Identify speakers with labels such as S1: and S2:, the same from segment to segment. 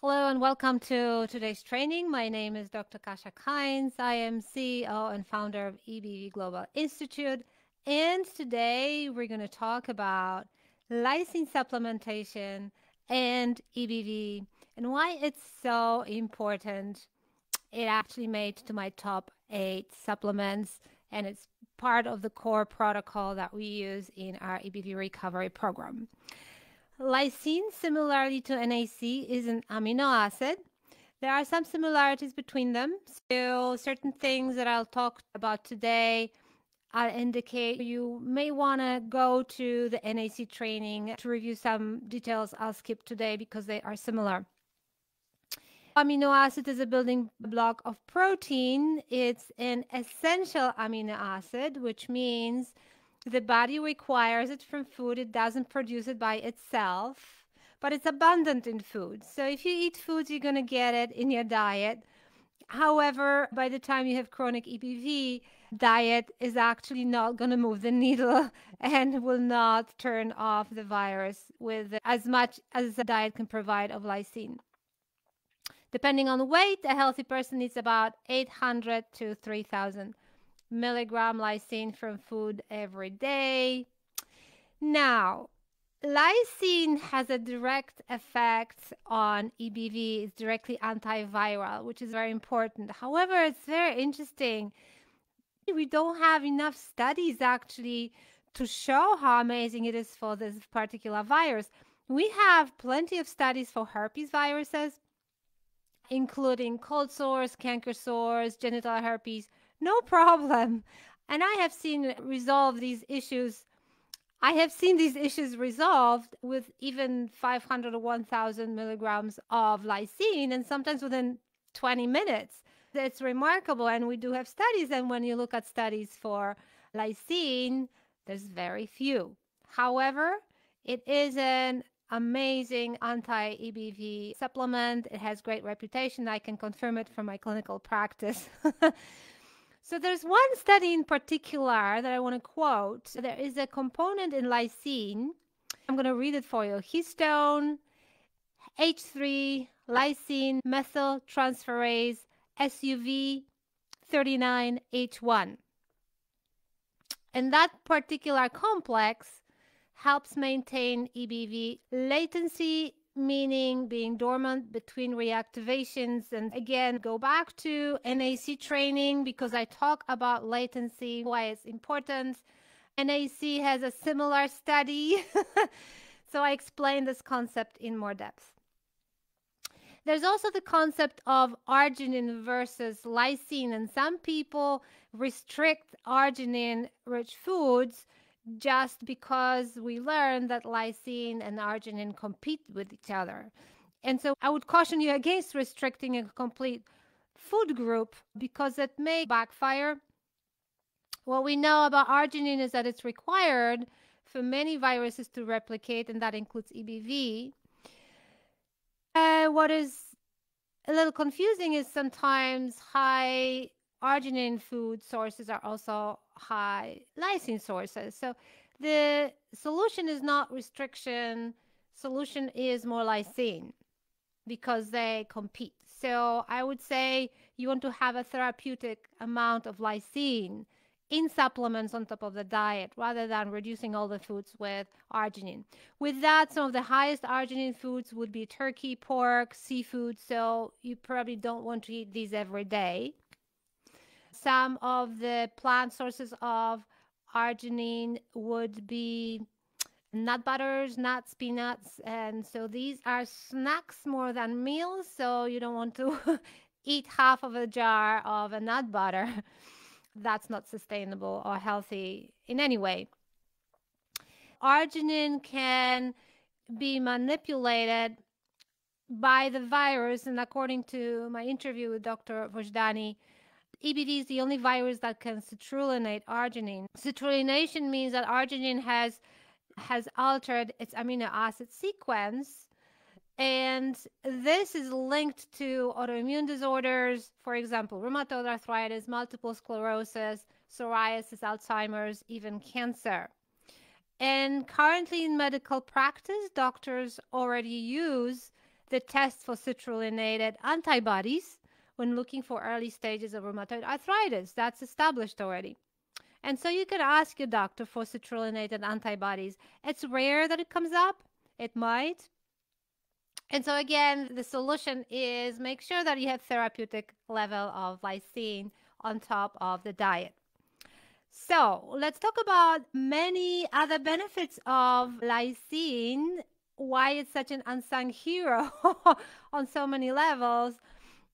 S1: Hello and welcome to today's training. My name is Dr. Kasia Kines. I am CEO and founder of EBV Global Institute. And today we're going to talk about lysine supplementation and EBV and why it's so important. It actually made to my top eight supplements and it's part of the core protocol that we use in our EBV recovery program. Lysine, similarly to NAC, is an amino acid. There are some similarities between them. So, certain things that I'll talk about today I'll indicate you may want to go to the NAC training to review some details I'll skip today because they are similar. Amino acid is a building block of protein. It's an essential amino acid, which means the body requires it from food, it doesn't produce it by itself, but it's abundant in food. So if you eat foods, you're going to get it in your diet. However, by the time you have chronic EBV, diet is actually not going to move the needle and will not turn off the virus with as much as the diet can provide of lysine. Depending on weight, a healthy person needs about 800 to 3000 milligram lysine from food every day. Now, lysine has a direct effect on EBV. It's directly antiviral, which is very important. However, it's very interesting. We don't have enough studies actually to show how amazing it is for this particular virus. We have plenty of studies for herpes viruses, including cold sores, canker sores, genital herpes, no problem. And I have seen resolve these issues. I have seen these issues resolved with even 500 or 1000 milligrams of lysine and sometimes within 20 minutes. It's remarkable. And we do have studies. And when you look at studies for lysine, there's very few. However, it is an amazing anti EBV supplement. It has great reputation. I can confirm it from my clinical practice. So there's one study in particular that I want to quote. There is a component in lysine. I'm going to read it for you. Histone, H3, lysine, methyltransferase, SUV 39H1. And that particular complex helps maintain EBV latency meaning being dormant between reactivations. And again, go back to NAC training because I talk about latency, why it's important. NAC has a similar study. so I explain this concept in more depth. There's also the concept of arginine versus lysine, and some people restrict arginine rich foods just because we learned that lysine and arginine compete with each other. And so I would caution you against restricting a complete food group because it may backfire. What we know about arginine is that it's required for many viruses to replicate, and that includes EBV. Uh, what is a little confusing is sometimes high arginine food sources are also high lysine sources. So the solution is not restriction, solution is more lysine because they compete. So I would say you want to have a therapeutic amount of lysine in supplements on top of the diet rather than reducing all the foods with arginine. With that, some of the highest arginine foods would be turkey, pork, seafood. So you probably don't want to eat these every day some of the plant sources of arginine would be nut butters, nuts, peanuts. And so these are snacks more than meals. So you don't want to eat half of a jar of a nut butter. That's not sustainable or healthy in any way. Arginine can be manipulated by the virus. And according to my interview with Dr. Vojdani, EBV is the only virus that can citrullinate arginine. Citrullination means that arginine has has altered its amino acid sequence and this is linked to autoimmune disorders, for example, rheumatoid arthritis, multiple sclerosis, psoriasis, Alzheimer's, even cancer. And currently in medical practice, doctors already use the test for citrullinated antibodies when looking for early stages of rheumatoid arthritis. That's established already. And so you can ask your doctor for citrullinated antibodies. It's rare that it comes up. It might. And so again, the solution is make sure that you have therapeutic level of lysine on top of the diet. So let's talk about many other benefits of lysine, why it's such an unsung hero on so many levels.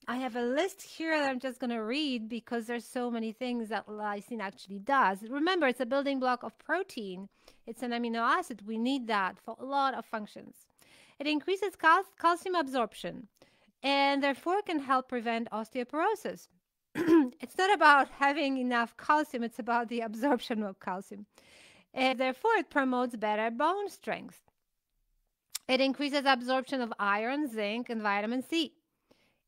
S1: I have a list here that I'm just going to read because there's so many things that lysine actually does. Remember, it's a building block of protein. It's an amino acid. We need that for a lot of functions. It increases cal- calcium absorption and therefore can help prevent osteoporosis. it's not about having enough calcium, it's about the absorption of calcium. And therefore, it promotes better bone strength. It increases absorption of iron, zinc, and vitamin C.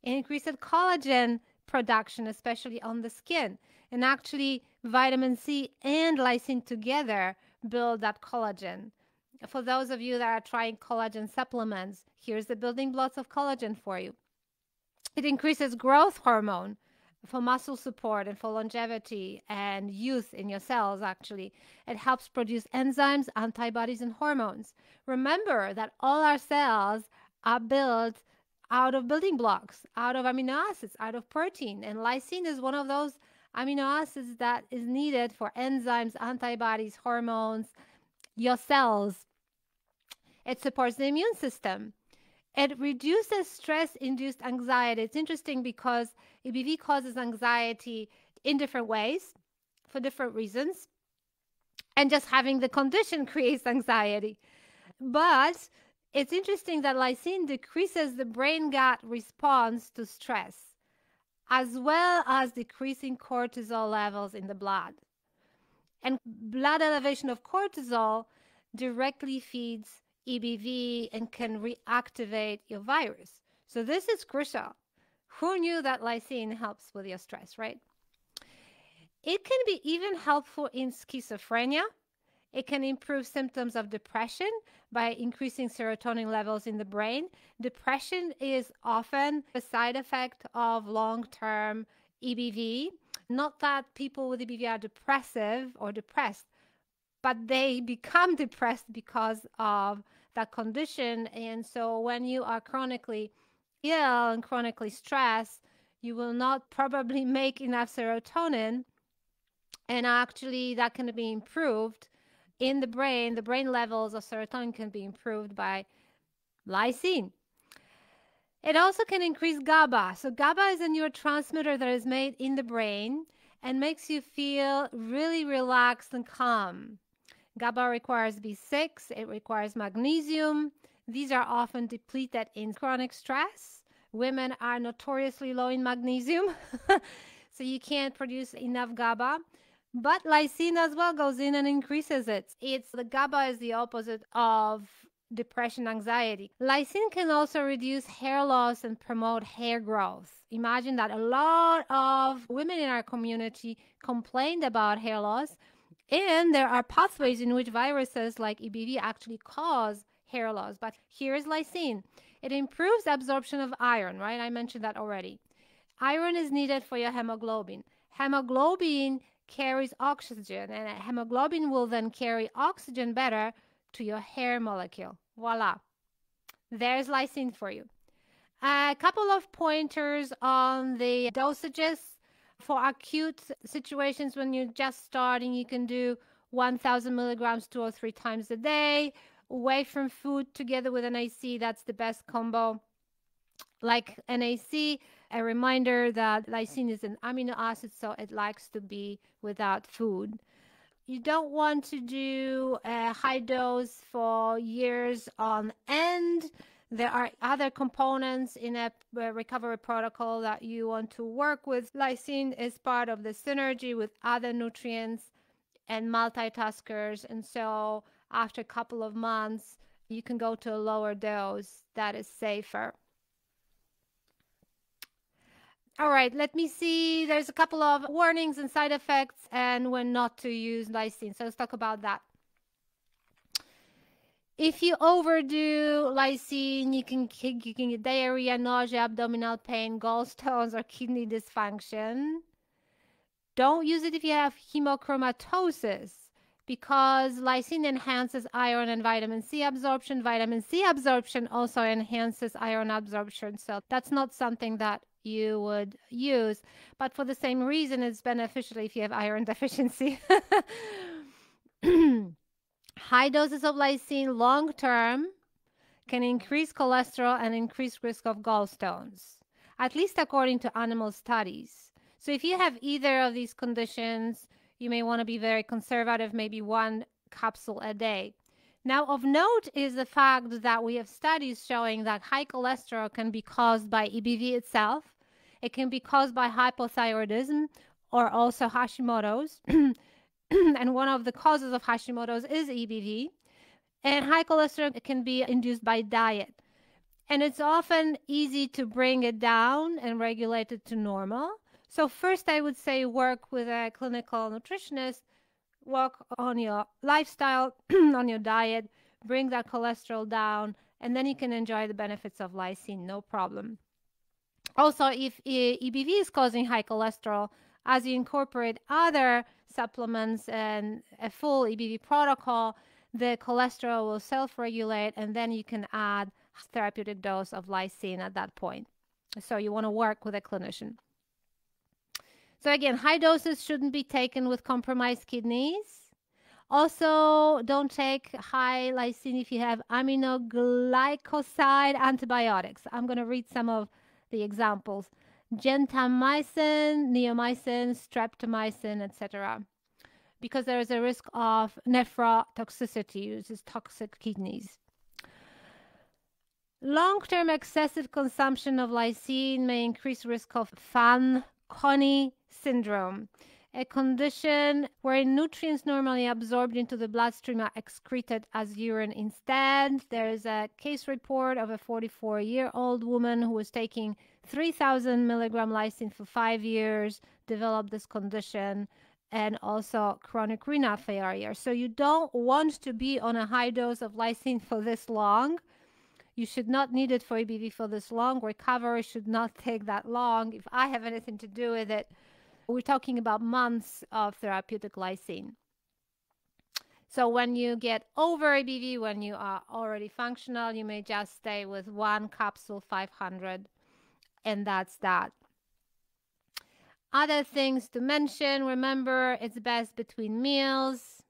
S1: It increases collagen production, especially on the skin. And actually, vitamin C and lysine together build that collagen. For those of you that are trying collagen supplements, here's the building blocks of collagen for you. It increases growth hormone, for muscle support and for longevity and youth in your cells, actually. It helps produce enzymes, antibodies, and hormones. Remember that all our cells are built out of building blocks, out of amino acids, out of protein. And lysine is one of those amino acids that is needed for enzymes, antibodies, hormones, your cells. It supports the immune system. It reduces stress induced anxiety. It's interesting because EBV causes anxiety in different ways for different reasons. And just having the condition creates anxiety. But it's interesting that lysine decreases the brain gut response to stress, as well as decreasing cortisol levels in the blood. And blood elevation of cortisol directly feeds EBV and can reactivate your virus. So this is crucial. Who knew that lysine helps with your stress, right? It can be even helpful in schizophrenia. It can improve symptoms of depression by increasing serotonin levels in the brain. Depression is often a side effect of long term EBV. Not that people with EBV are depressive or depressed, but they become depressed because of that condition. And so when you are chronically ill and chronically stressed, you will not probably make enough serotonin. And actually, that can be improved in the brain. The brain levels of serotonin can be improved by lysine. It also can increase GABA. So, GABA is a neurotransmitter that is made in the brain and makes you feel really relaxed and calm. GABA requires B6, it requires magnesium. These are often depleted in chronic stress. Women are notoriously low in magnesium, so you can't produce enough GABA. But lysine as well goes in and increases it. It's the GABA is the opposite of depression anxiety. Lysine can also reduce hair loss and promote hair growth. Imagine that a lot of women in our community complained about hair loss and there are pathways in which viruses like EBV actually cause hair loss. But here's lysine. It improves absorption of iron, right? I mentioned that already. Iron is needed for your hemoglobin. Hemoglobin carries oxygen, and hemoglobin will then carry oxygen better to your hair molecule. Voila. There's lysine for you. A couple of pointers on the dosages for acute situations when you're just starting, you can do 1000 milligrams two or three times a day. Away from food together with NAC. that's the best combo. Like NAC, a reminder that lysine is an amino acid, so it likes to be without food. You don't want to do a high dose for years on end there are other components in a recovery protocol that you want to work with. Lysine is part of the synergy with other nutrients and multitaskers. And so after a couple of months, you can go to a lower dose that is safer. All right, let me see. There's a couple of warnings and side effects and when not to use lysine. So let's talk about that. if you overdo lysine, you can you can get diarrhea, nausea, abdominal pain, gallstones, or kidney dysfunction. Don't use it if you have hemochromatosis because lysine enhances iron and vitamin C absorption. Vitamin C absorption also enhances iron absorption. So that's not something that you would use. But for the same reason, it's beneficial if you have iron deficiency. High doses of lysine long term can increase cholesterol and increase risk of gallstones, at least according to animal studies. So if you have either of these conditions, you may want to be very conservative, maybe one capsule a day. Now, of note is the fact that we have studies showing that high cholesterol can be caused by EBV itself. It can be caused by hypothyroidism or also Hashimoto's. and one of the causes of Hashimoto's is EBV. And high cholesterol can be induced by diet. And it's often easy to bring it down and regulate it to normal. So, first, I would say work with a clinical nutritionist, work on your lifestyle, on your diet, bring that cholesterol down, and then you can enjoy the benefits of lysine, no problem. Also, if EBV is causing high cholesterol, as you incorporate other supplements and a full EBV protocol, the cholesterol will self regulate, and then you can add therapeutic dose of lysine at that point. So, you want to work with a clinician. So, again, high doses shouldn't be taken with compromised kidneys. Also, don't take high lysine if you have aminoglycoside antibiotics. I'm going to read some of the examples gentamicin, neomycin, streptomycin, etc. Because there is a risk of nephrotoxicity, which is toxic kidneys. Long-term excessive consumption of lysine may increase risk of Fanconi syndrome, a condition where nutrients normally absorbed into the bloodstream are excreted as urine instead. There is a case report of a 44 year old woman who was taking 3,000 milligram lysine for five years, developed this condition, and also chronic renal failure. So you don't want to be on a high dose of lysine for this long. You should not need it for EBV for this long. Recovery should not take that long. If I have anything to do with it, we're talking about months of therapeutic lysine. So when you get over EBV, when you are already functional, you may just stay with one capsule 500 and that's that. Other things to mention remember, it's best between meals.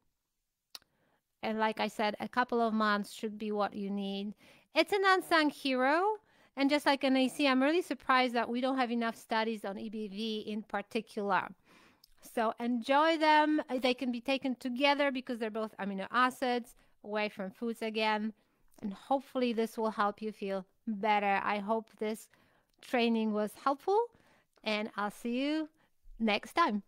S1: And like I said, a couple of months should be what you need. It's an unsung hero. And just like NAC, I'm really surprised that we don't have enough studies on EBV in particular. So enjoy them. Uh, they can be taken together because they're both amino acids, away from foods again. And hopefully, this will help you feel better. I hope this training was helpful, and I'll see you next time.